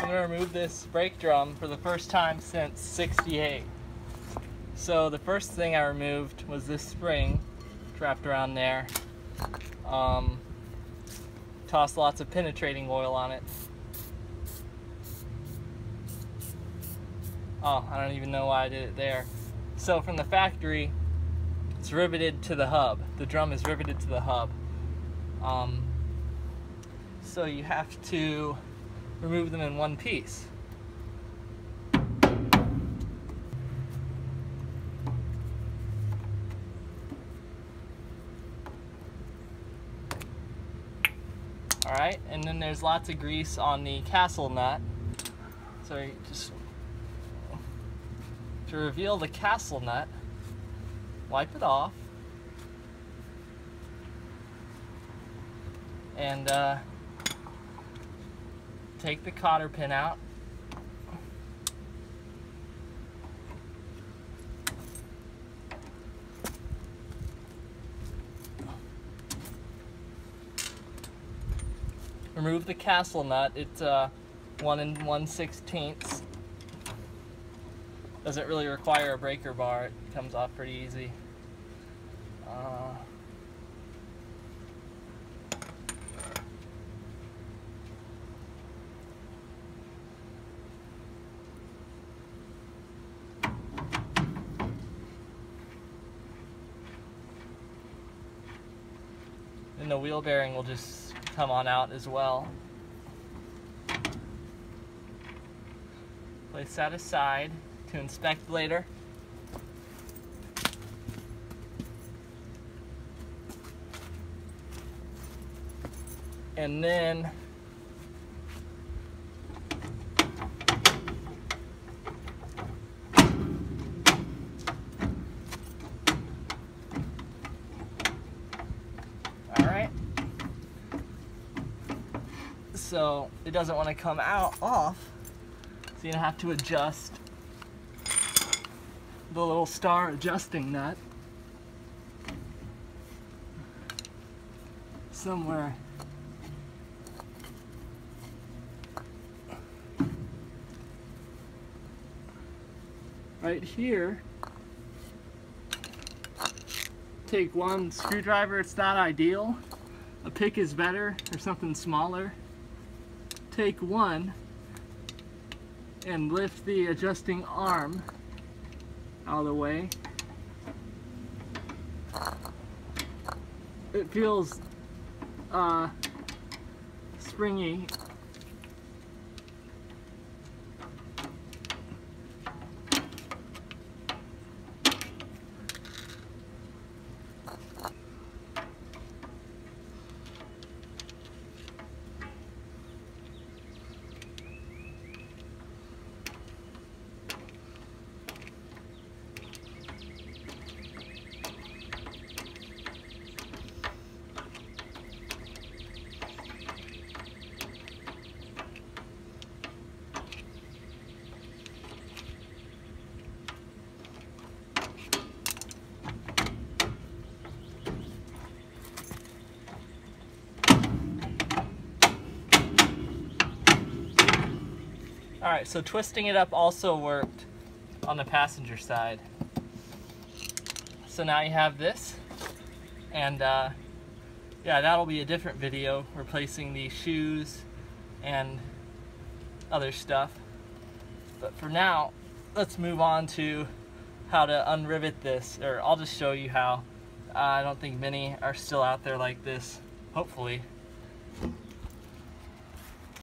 I'm gonna remove this brake drum for the first time since 68. So the first thing I removed was this spring wrapped around there. Um, tossed lots of penetrating oil on it. Oh, I don't even know why I did it there. So from the factory, it's riveted to the hub. The drum is riveted to the hub. Um, so you have to remove them in one piece. Alright, and then there's lots of grease on the castle nut. So just to reveal the castle nut, wipe it off, and uh, take the cotter pin out. Remove the castle nut. It's uh, one and one sixteenths. Doesn't really require a breaker bar. It comes off pretty easy. Uh, the wheel bearing will just come on out as well. Place that aside to inspect later. And then All right. So it doesn't want to come out off. So you're gonna have to adjust the little star adjusting nut somewhere. Right here take one screwdriver it's not ideal. A pick is better or something smaller take one and lift the adjusting arm out of the way. It feels uh, springy All right, so twisting it up also worked on the passenger side. So now you have this, and uh, yeah, that'll be a different video, replacing the shoes and other stuff. But for now, let's move on to how to unrivet this, or I'll just show you how. Uh, I don't think many are still out there like this, hopefully.